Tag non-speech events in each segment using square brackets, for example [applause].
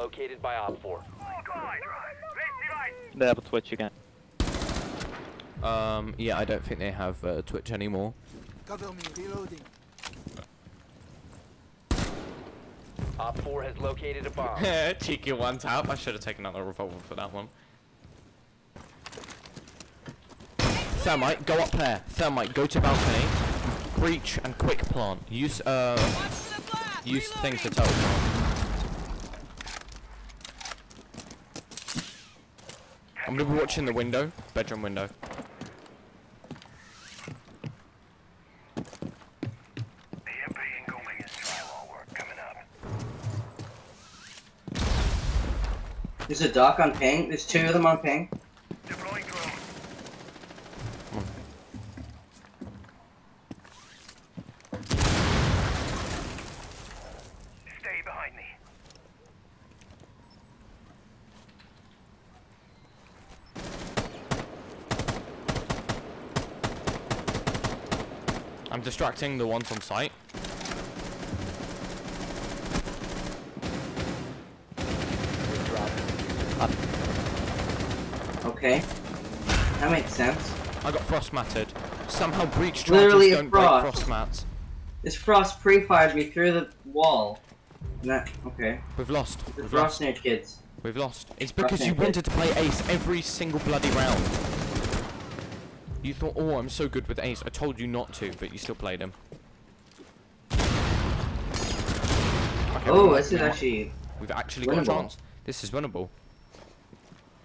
located by OPFOR. They have a Twitch again. Um, yeah, I don't think they have uh, Twitch anymore. Cover me, reloading. OPFOR has located a bomb. [laughs] Cheeky one tap. I should have taken out the revolver for that one. Thermite, go up there. Thermite, go to balcony. Breach and quick plant. Use uh, use thing to teleport. I'm gonna be watching the window, bedroom window. There's a Doc on ping. There's two of them on ping. Stay behind me. I'm distracting the ones on site. Okay. That makes sense. I got frost matted. Somehow breach charges Literally don't break frost. frost mats. This frost pre-fired me through the wall. That okay. We've lost. The We've frost lost. kids. We've lost. It's because you wanted to play ace every single bloody round. You thought, oh, I'm so good with ace. I told you not to, but you still played him. Okay, Oh, we- this is actually We've actually got a chance. This is winnable.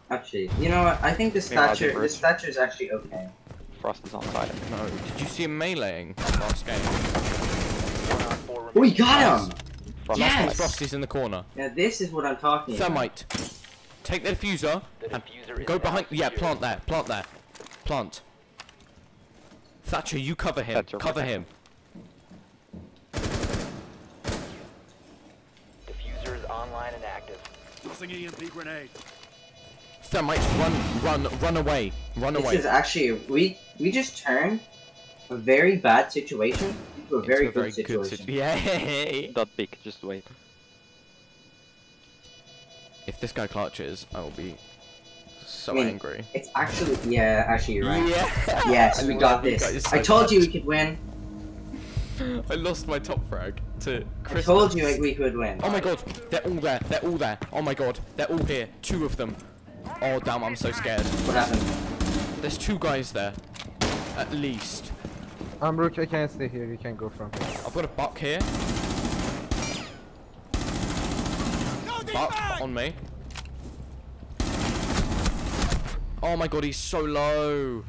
actually. You know what? I think this Yeah, I stature think this stature is actually okay. Frost is on side. No, did you see him meleeing last game? One OPFOR Oh, we got him! Frost Yes! on Last side. Frosty's in the corner. Now this is what I'm talking about. Thermite. Take the defuser The and defuser is go behind. Yeah, plant there. Plant there. Plant. Thatcher, you cover him. Thatcher, cover protect him. Defuser is online and active. Tossing EMP grenade. Thermite, run, run, run away. Run This away. This is actually we we just turned a very bad situation into a It's very a good situ- situation. [laughs] Yay! Dot big, just wait. If this guy clutches, I will be so I mean, angry. It's actually yeah, actually you're right. Yeah. Yes, [laughs] I we got you this. guys I so told you we could win. [laughs] I lost my top frag to I told you we could win. Oh my god, they're all there. They're all there. Oh my god, they're all here. Two of them. Oh damn, I'm so scared. What happened? There's two guys there, at least. I'm Rook, I can't stay here, you can't go from. here. I've got a buck here. Buck on me. Oh my god, he's so low.